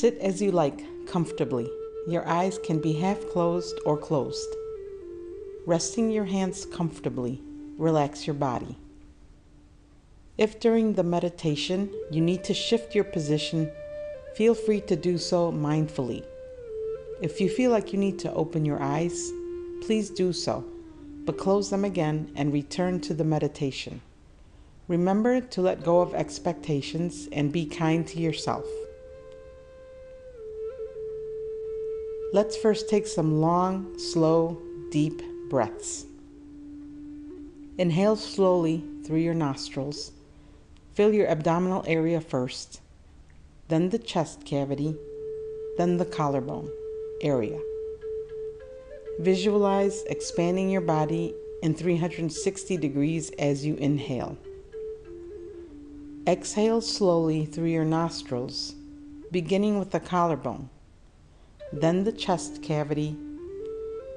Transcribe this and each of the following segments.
Sit as you like, comfortably. Your eyes can be half closed or closed. Resting your hands comfortably, relax your body. If during the meditation you need to shift your position, feel free to do so mindfully. If you feel like you need to open your eyes, please do so, but close them again and return to the meditation. Remember to let go of expectations and be kind to yourself. Let's first take some long, slow, deep breaths. Inhale slowly through your nostrils. Fill your abdominal area first, then the chest cavity, then the collarbone area. Visualize expanding your body in 360 degrees as you inhale. Exhale slowly through your nostrils, beginning with the collarbone, then the chest cavity,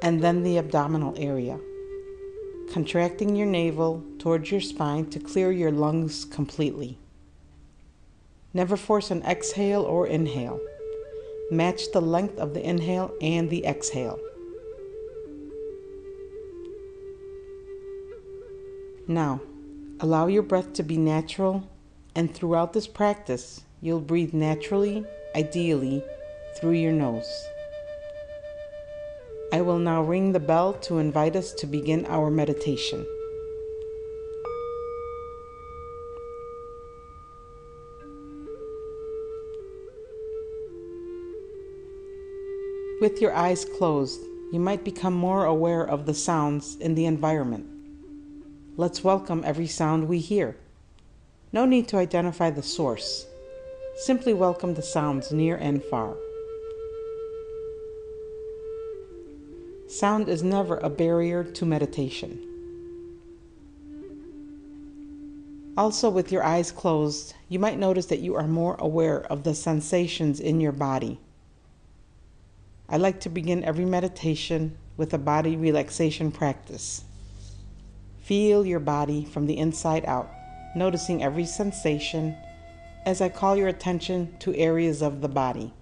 and then the abdominal area. Contracting your navel towards your spine to clear your lungs completely. Never force an exhale or inhale. Match the length of the inhale and the exhale. Now, allow your breath to be natural and throughout this practice, you'll breathe naturally, ideally, through your nose. I will now ring the bell to invite us to begin our meditation. With your eyes closed, you might become more aware of the sounds in the environment. Let's welcome every sound we hear. No need to identify the source. Simply welcome the sounds near and far. Sound is never a barrier to meditation. Also, with your eyes closed, you might notice that you are more aware of the sensations in your body. I like to begin every meditation with a body relaxation practice. Feel your body from the inside out noticing every sensation as I call your attention to areas of the body.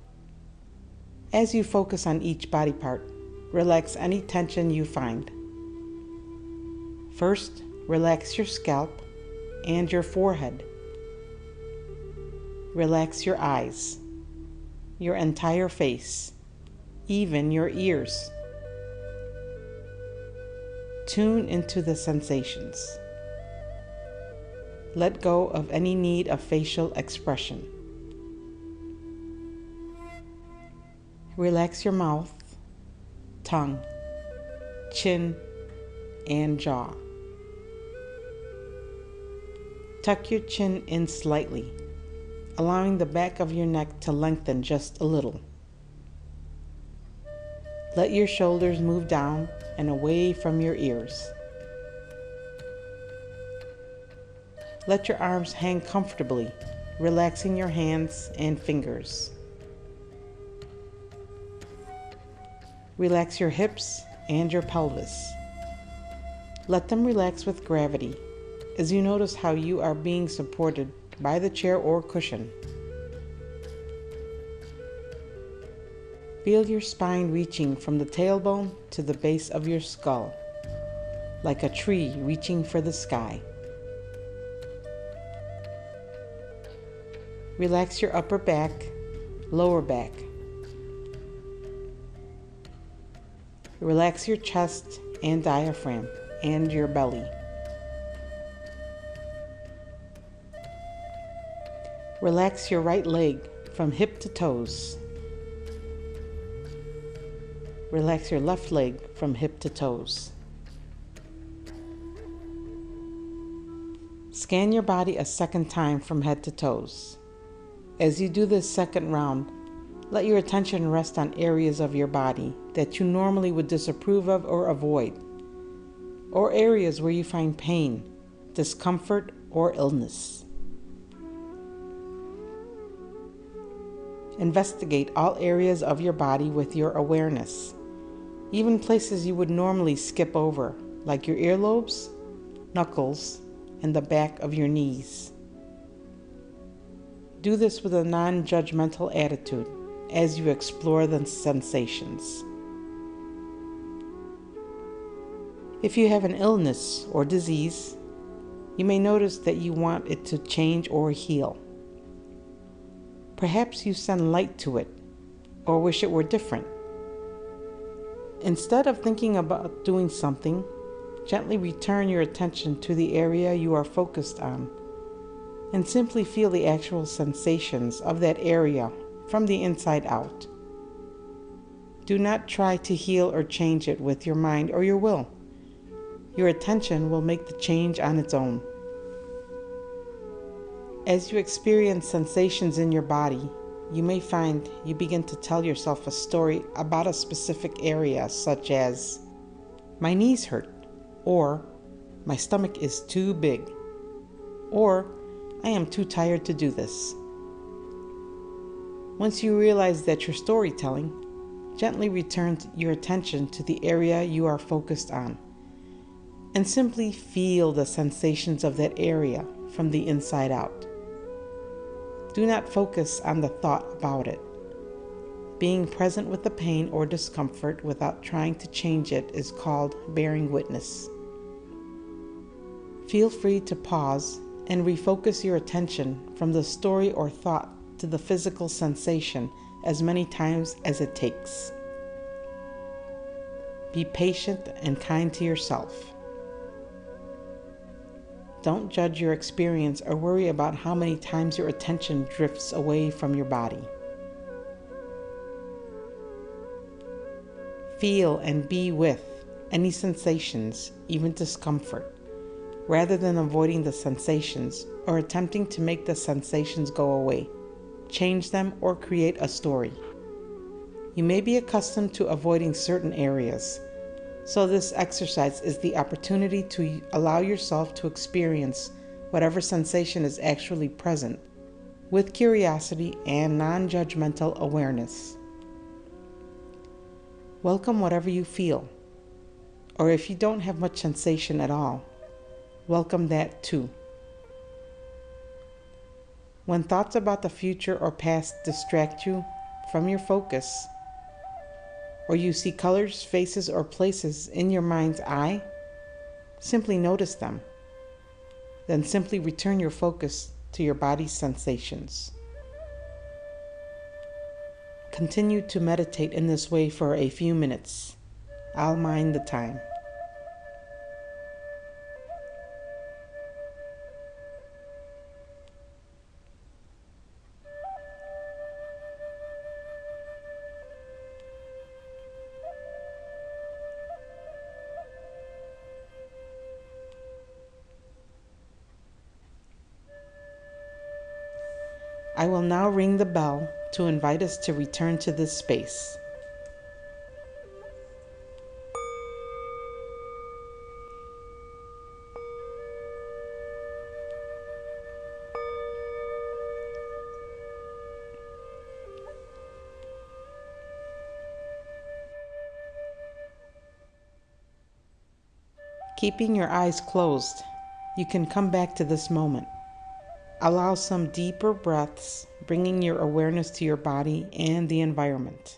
As you focus on each body part, relax any tension you find. First, relax your scalp and your forehead. Relax your eyes, your entire face, even your ears. Tune into the sensations. Let go of any need of facial expression. Relax your mouth, tongue, chin, and jaw. Tuck your chin in slightly, allowing the back of your neck to lengthen just a little. Let your shoulders move down and away from your ears. Let your arms hang comfortably, relaxing your hands and fingers. Relax your hips and your pelvis. Let them relax with gravity as you notice how you are being supported by the chair or cushion. Feel your spine reaching from the tailbone to the base of your skull, like a tree reaching for the sky. Relax your upper back, lower back. Relax your chest and diaphragm and your belly. Relax your right leg from hip to toes. Relax your left leg from hip to toes. Scan your body a second time from head to toes. As you do this second round, let your attention rest on areas of your body that you normally would disapprove of or avoid, or areas where you find pain, discomfort, or illness. Investigate all areas of your body with your awareness, even places you would normally skip over, like your earlobes, knuckles, and the back of your knees. Do this with a non judgmental attitude, as you explore the sensations. If you have an illness or disease, you may notice that you want it to change or heal. Perhaps you send light to it or wish it were different. Instead of thinking about doing something, gently return your attention to the area you are focused on and simply feel the actual sensations of that area from the inside out. Do not try to heal or change it with your mind or your will. Your attention will make the change on its own. As you experience sensations in your body, you may find you begin to tell yourself a story about a specific area, such as, My knees hurt, or My stomach is too big, or I am too tired to do this. Once you realize that you're storytelling, gently return your attention to the area you are focused on and simply feel the sensations of that area from the inside out. Do not focus on the thought about it. Being present with the pain or discomfort without trying to change it is called bearing witness. Feel free to pause and refocus your attention from the story or thought to the physical sensation as many times as it takes. Be patient and kind to yourself. Don't judge your experience or worry about how many times your attention drifts away from your body. Feel and be with any sensations, even discomfort, rather than avoiding the sensations or attempting to make the sensations go away, change them, or create a story. You may be accustomed to avoiding certain areas so, this exercise is the opportunity to allow yourself to experience whatever sensation is actually present with curiosity and non judgmental awareness. Welcome whatever you feel, or if you don't have much sensation at all, welcome that too. When thoughts about the future or past distract you from your focus, or you see colors, faces, or places in your mind's eye, simply notice them. Then simply return your focus to your body's sensations. Continue to meditate in this way for a few minutes. I'll mind the time. I will now ring the bell to invite us to return to this space. Keeping your eyes closed, you can come back to this moment. Allow some deeper breaths, bringing your awareness to your body and the environment.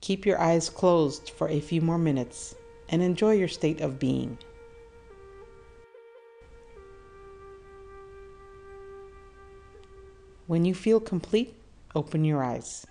Keep your eyes closed for a few more minutes and enjoy your state of being. When you feel complete, open your eyes.